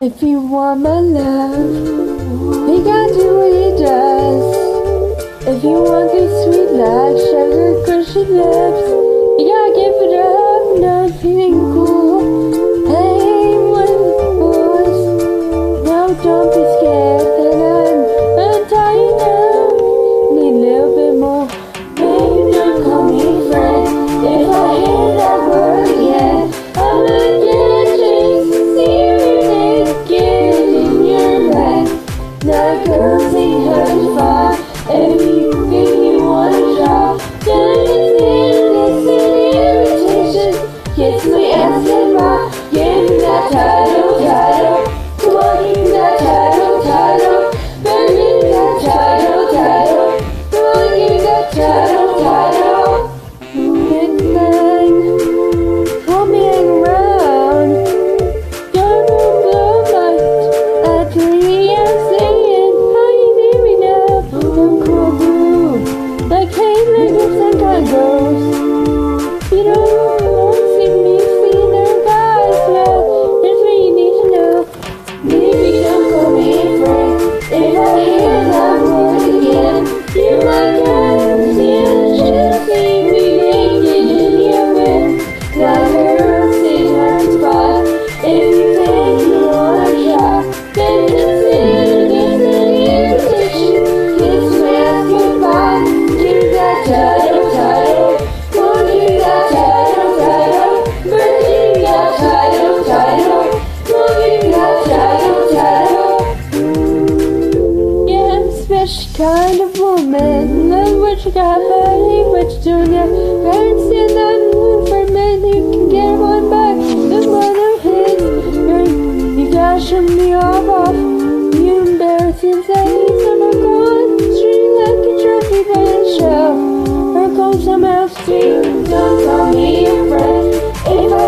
If you want my love, you got to do what he does. If you want this sweet life, sugar cushion lips, you gotta give it up. Yeah. which kind of woman and which company, which can't stand that for men you can get one back. The mother hits you to shut me off off. You embarrassing things on her country like a trophy by the shelf. Her comes a mouse stream, don't call me your friend. If I